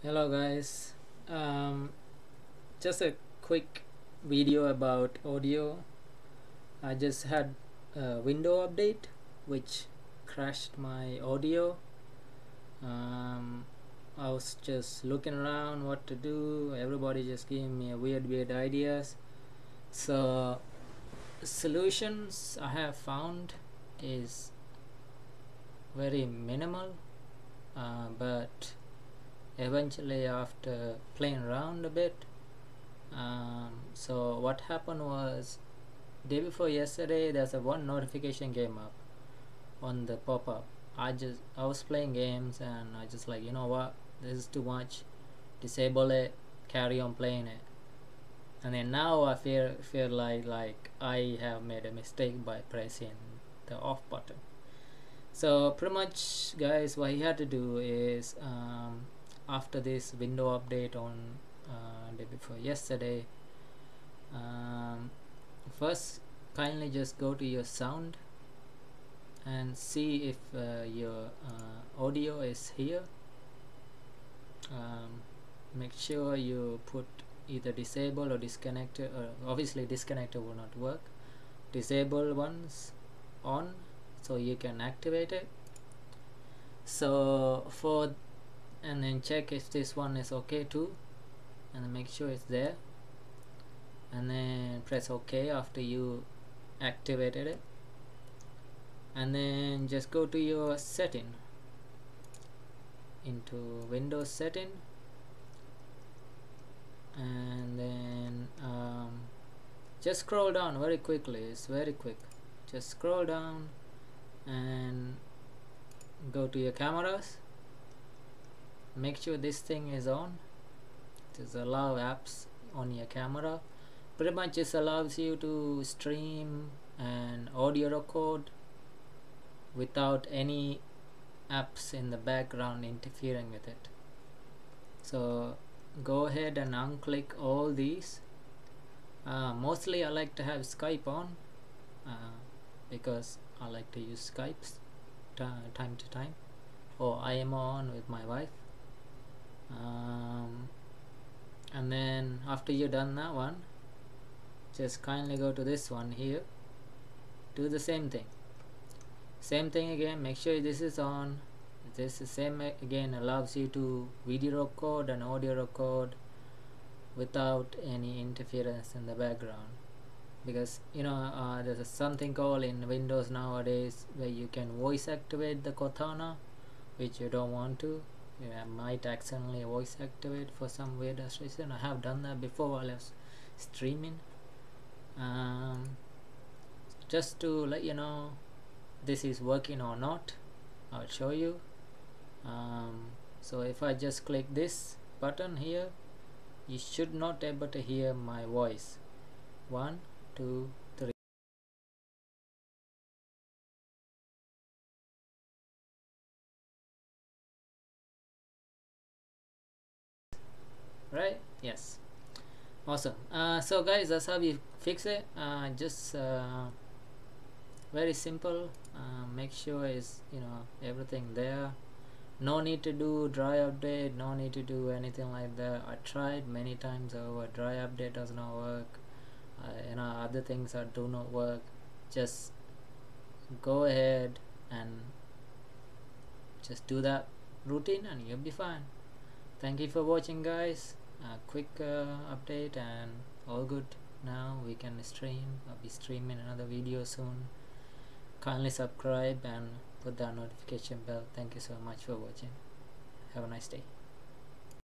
hello guys. Um, just a quick video about audio. I just had a window update which crashed my audio. Um, I was just looking around what to do. Everybody just gave me weird weird ideas. So solutions I have found is very minimal uh, but eventually after playing around a bit. Um, so what happened was day before yesterday there's a one notification came up on the pop-up. I just I was playing games and I just like you know what? This is too much. Disable it. Carry on playing it. And then now I feel feel like like I have made a mistake by pressing the off button. So pretty much guys what you had to do is um, after this window update on uh, day before yesterday um, first kindly just go to your sound and see if uh, your uh, audio is here. Um, make sure you put either disable or disconnected or obviously disconnected will not work. Disable ones on so you can activate it. So for and then check if this one is okay too and make sure it's there. And then press ok after you activated it. And then just go to your setting. Into Windows setting. And then um, just scroll down very quickly it's very quick. Just scroll down and go to your cameras make sure this thing is on. Just allow apps on your camera. Pretty much just allows you to stream and audio record without any apps in the background interfering with it. So go ahead and unclick all these. Uh, mostly I like to have Skype on uh, because I like to use Skypes time to time. Or I am on with my wife um, and then after you've done that one just kindly go to this one here. Do the same thing. Same thing again. Make sure this is on. This is same again allows you to video record and audio record without any interference in the background. Because you know uh, there's something called in Windows nowadays where you can voice activate the Cortana which you don't want to you might accidentally voice activate for some weird reason. I have done that before while I was streaming. Um, just to let you know this is working or not I'll show you. Um, so if I just click this button here you should not able to hear my voice. One two right? Yes. Awesome. Uh, so guys that's how we fix it. Uh, just uh, very simple. Uh, make sure is you know everything there. No need to do driver update no need to do anything like that. I tried many times over driver update does not work. Uh, you know other things that do not work. Just go ahead and just do that routine and you'll be fine thank you for watching guys. A quick uh, update and all good. Now we can stream. I'll be streaming another video soon. Kindly subscribe and put that notification bell. Thank you so much for watching. Have a nice day